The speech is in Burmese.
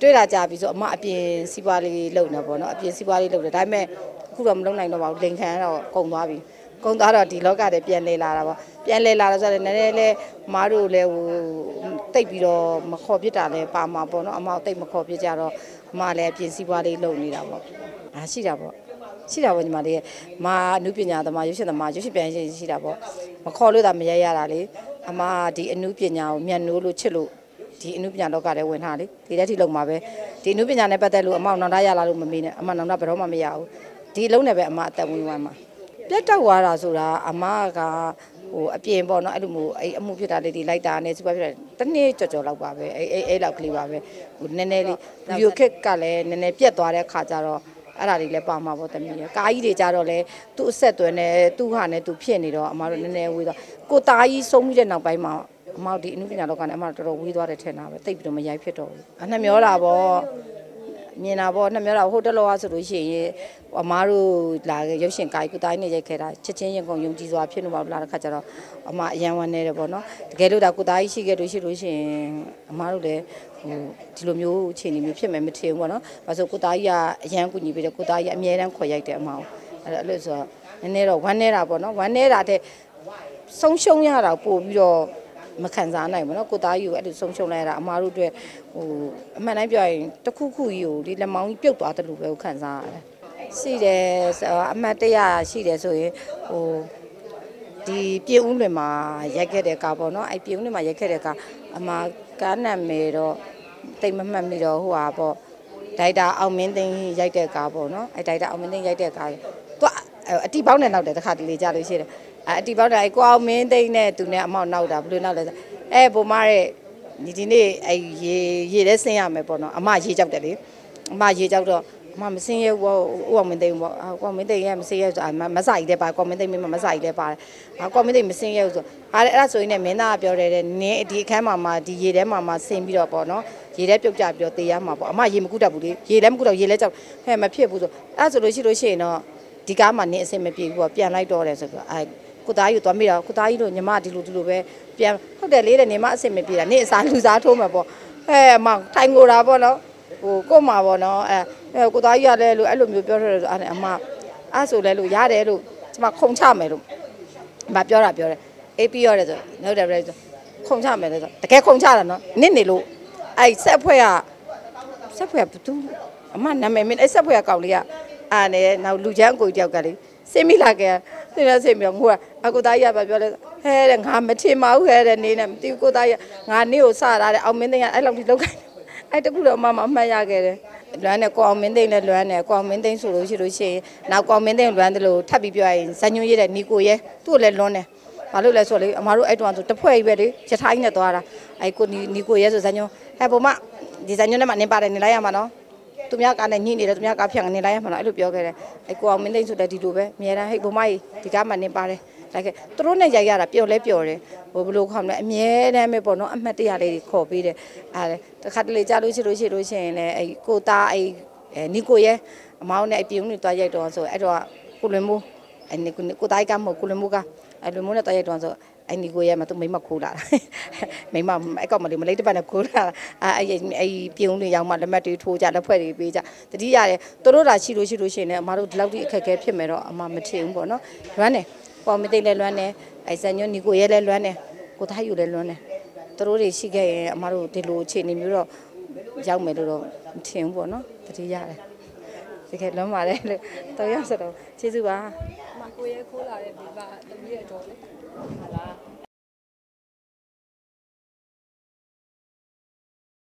တွေ့တာကြာပြီဆိုအမအပြင်စီးပွားလေးလုပ်နေပေါ့နော်အပြင်စီးပွားလေးလုပ်တယ်ဒါပေမဲ့အခုတော့မလုပ်နိုင်တော့ပါဘူးလိန်ခံရတော့ကုန်သွားပြီကုန်သွားတော့ဒီလောကတည်းပြန်လေလာတာပေါ့ပြန်လေလာတော့ဆိုတော့နည်းနည်းလေးမားတို့လည်းဟိုတိတ်ပြီးတော့မခေါ်ပြစ်တာလည်းပါမှာပေါ့နော်အမတိတ်မခေါ်ပြစ်ကြတော့အမလည်းအပြင်စီးပွားလေးလုပ်နေတာပေါ့အားရှိတာပေါ့ရှိတာပေါ့ညီမလေးရဲ့မာအနုပညာသမားရုပ်ရှင်သမားရုပ်ရှင်ပြန်ရှင်ရှိတာပေါ့မခေါ်လို့သာမရရတာလေအမဒီအနုပညာကိုမြန်နိုးလို့ချစ်လို့ ဒီအနုပညာလောကထဲဝင်ထားလေဒီတက်ထိလုံမှာပဲဒီအနုပညာနဲ့ပတ်သက်လို့အမောင်နောင်တရလာလို့မမေးနဲ့အမနောင်တဘယ်တော့မှမရဘူးဒီအလုံးနဲ့ပဲအမအသက်ဝင်သွားမှာပြတ်တောက်သွားတာဆိုတာအမကဟိုအပြင်ပေါ့နော်အဲ့လိုမျိုးအဲ့အမှုဖြစ်တာလေးဒီလိုက်တာနဲ့စူပါဖြစ်တာတနေ့ကြော်ကြော်လောက်ပါပဲအဲ့အဲ့အဲ့လောက်ကလေးပါပဲဟိုနည်းနည်းလေးဗီဒီယိုခက်ကလည်းနည်းနည်းပြတ်သွားတဲ့ခါကျတော့အဲ့ဒါတွေလည်းပါမှာပေါ့တမီးရကာကြီးတွေကြတော့လေသူ့အဆက်သွယ်နဲ့သူ့ဟာနဲ့သူဖြစ်နေတော့အမတို့နည်းနည်းဝေးသွားကိုသားကြီးဆုံးပြီးတဲ့နောက်ပိုင်းမှာ အမတို့ဒီအနုပညာလောကနဲ့အမတို့တော်တော်ဝေးသွားတယ်ထင်တာပဲတိတ်ပြီးတော့မရိုက်ဖြစ်တော့ဘူးအနှမျောတာပေါ့မြင်တာပေါ့နှမျောတာဟိုတက်လောကဆိုလို့ရှိရင်အမားတို့လာခဲ့ရုပ်ရှင်ကာကြီးကိုတိုင်းနေရိုက်ခဲ့တာချက်ချင်းရင်ကုန်ယုံကြည်စွာဖြစ်နေပါဘူးလားတစ်ခါကျတော့အမအရန်ဝမ်းနေတယ်ပေါ့နော်တကယ်လို့ဒါကိုတိုင်းရှိခဲ့လို့ရှိလို့ရှိရင်အမားတို့လည်းဟိုဒီလိုမျိုးအခြေအနေမျိုးဖြစ်မယ်မထင်ဘူးပေါ့နော်။ဘာလို့ကိုသားကြီးကအရန်ကူညီပေးတယ်ကိုသားကြီးအမြဲတမ်းခေါ်ရိုက်တယ်အမအောင်။အဲ့ဒါအဲ့လိုဆိုတော့နည်းနည်းတော့ဝမ်းနေတာပေါ့နော်။ဝမ်းနေတာတဲ့ဆုံးရှုံးရတာပို့ပြီးတော့ မခံစားနိုင်ဘူးเนาะကိုသားကြီးကိုအဲ့လိုဆုံးရှုံးလိုက်ရတာအမားတို့အတွက်ဟိုအမှန်တိုင်းပြောရင်တစ်ခုခုကြီးကိုဒီလက်မောင်းကြီးပြုတ်သွားတယ်လို့ပဲခံစားရတယ်ရှိတယ်ဆိုတော့အမှတ်တရရှိတယ်ဆိုရင်ဟိုဒီပြေဦးလွင်မှာရိုက်ခဲ့တဲ့ကားပေါ့เนาะအဲ့ပြေဦးလွင်မှာရိုက်ခဲ့တဲ့ကားအမားကားနာမည်တော့တိတ်မမှတ်မိတော့ဟိုဟာပေါ့ဒိုက်တာအောင်မင်းသိန်းရိုက်တဲ့ကားပေါ့เนาะအဲ့ဒိုက်တာအောင်မင်းသိန်းရိုက်တဲ့ကားသူ အတီပေါင်းနဲ့နောက်တယ်တခါတလေကြလို့ရှိတယ်အဲအတီပေါက်တာကိုအောင်မင်းသိန်းနဲ့သူနဲ့အမောက်နောက်တာဘယ်လိုနောက်လဲဆိုအဲဘုံမရဲ့ဒီဒီနေ့အဲရေရေထဲဆင်းရမယ်ပေါ့နော်အမရေကြောက်တယ်လေအမရေကြောက်တော့အမမစင်းရဘူးဦးအောင်မင်းသိန်းပေါ့ကိုအောင်မင်းသိန်းရဲ့မစင်းရဆိုမဆာကြီးလည်းပါကိုအောင်မင်းသိန်းမမဆာကြီးလည်းပါတယ်ဟာကိုအောင်မင်းသိန်းမစင်းရဘူးဆိုအားအဲ့ဒါဆိုရင်လည်းမင်းသားကပြောတယ်တဲ့နင်းဒီအခန်းမှာမှဒီရေထဲမှာမှဆင်းပြီးတော့ပေါ့နော်ရေထဲပြုတ်ကြပြီးတော့တေးရမှာပေါ့အမရေမကူတတ်ဘူးလေရေလည်းမကူတော့ရေလည်းကြောက်ဟဲ့မဖြစ်ဘူးဆိုအဲ့ဆိုလို့ရှိလို့ရှိရင်တော့ ဒီကားမှာနင်းအဆင်မပြေဘူးပေါ့ပြန်လိုက်တော့တယ်ဆိုတော့အဲကိုသားကြီးကိုသွားမိတော့ကိုသားကြီးတို့ညီမဒီလိုဒီလိုပဲပြန်ဟုတ်တယ်လေးတဲ့ညီမအစ်စ်မပြေတာနေ့အစားလူစားထိုးမှာပေါ့အဲအမထိုင်ကိုတာပေါ့နော်ဟိုကို့မှာပေါ့နော်အဲအဲကိုသားကြီးကလည်းလို့အဲ့လိုမျိုးပြောထားတယ်ဆိုအဲ့အမအဲ့ဆိုလဲလို့ရတယ်လို့ကျွန်မခုံချမယ်လို့မပြောတာပြောတယ်အေးပြီးရတယ်ဆိုဟုတ်တယ်ဗျဆိုခုံချမယ်လို့ဆိုတကယ်ခုံချတာနော်နစ်နေလို့အဲ့ဆက်ဖွဲ့ကဆက်ဖွဲ့ကဘသူအမနာမည်မင်းအဲ့ဆက်ဖွဲ့ကကောင်လေးက အာနဲ့နောက်လူချမ်းကိုတယောက်ကလေးစင်မိလာခဲ့စင်ရစင်မြောင်ဟိုကအကူသားကြီးကပြောလဲဟဲတဲ့ငါမထင်ပါဘူးဟဲတဲ့နေနဲ့မသိဘူးကိုသားကြီးငါနေကိုစတာတဲ့အောင်မင်းသိန်းကအဲ့လောက်ထိလောက်ခိုင်းအဲ့တခုတော့မမအမှတ်ရခဲ့တယ်လွမ်းနဲ့ကိုအောင်မင်းသိန်းနဲ့လွမ်းနဲ့ကိုအောင်မင်းသိန်းဆိုလို့ရှိလို့ရှိရင်နောက်ကိုအောင်မင်းသိန်းလွမ်းတယ်လို့ထပ်ပြီးပြောရရင်ဇညွှန်းရတဲ့နီကိုရဲသူ့ကိုလည်းလွမ်းတယ်ဘာလို့လဲဆိုတော့လေအမားတို့အဲ့တုန်းကဆိုတဖွဲ့ကြီးပဲလေရထားကြီးနဲ့သွားတာအဲ့ကိုနီကိုရဲဆိုဇညွှန်းဟဲ့ဘုမဒီဇညွှန်းနဲ့မှနင်းပါတယ်နေလိုက်ရမှာနော် သူများကားနဲ့ညှိနေတယ်သူများကားဖြန့်နေလိုက်ရမှာလားအဲ့လိုပြောခဲ့တယ်အဲ့ကိုအောင်မင်းသိန်းဆိုတဲ့ဒီလိုပဲအများတန်းဟိတ်ဘုမကြီးဒီကားမှနင်းပါတယ်လိုက်ခဲ့သူတို့နဲ့ရိုက်ရတာပျော်လဲပျော်တယ်ဟိုဘလို့ခေါမလဲအမြဲတမ်းပဲပေါ့နော်အမှတ်တရလေးတွေခေါ်ပေးတယ်အဲတခါတလေကြားလို့ရှိလို့ရှိလို့ရှိရင်လည်းအဲ့ကိုသားအဲ့အဲနီကိုရဲ့အမောင်းနဲ့အပြုံးတွေတွားရိုက်တော့ဆိုအဲ့တော့ကိုလွင်မိုးအဲ့နီကိုကိုသားကမဟုတ်ကိုလွင်မိုးကအဲ့လွင်မိုးနဲ့တွားရိုက်တော့ဆို အဲ့နီကိုရဲ့မသူမိမခိုးလာတာမိမအဲ့ကောင်မလေးမလေးတစ်ပတ်နဲ့ခိုးလာအဲ့အဲ့အဲ့ပြုံးတွေရောက်မှလက်မှတ်တွေထိုးကြလက်ဖွဲ့တွေပေးကြတတိရတယ်သူတို့သာရှိလို့ရှိလို့ရှိရင်လည်းအမတို့ဒီလောက်ထိအခက်အခဲဖြစ်မယ်တော့အမမထင်ဘူးပေါ့နော်လွမ်းတယ်ပေါ်မသိလဲလွမ်းတယ်အဲ့ဇန်ညွနီကိုရဲလဲလွမ်းတယ်ကိုသားယူလဲလွမ်းတယ်သူတို့တွေရှိခဲ့ရင်အမတို့ဒီလိုအခြေအနေမျိုးတော့ရောက်မယ်လို့တော့မထင်ဘူးပေါ့နော်တတိရတယ်တကယ်လွမ်းပါတယ်လို့တော့ရဆိုတော့ကျေးဇူးပါမကိုရဲခိုးလာတဲ့ဒီပါတမီးရဲ့တော့လေ 好了。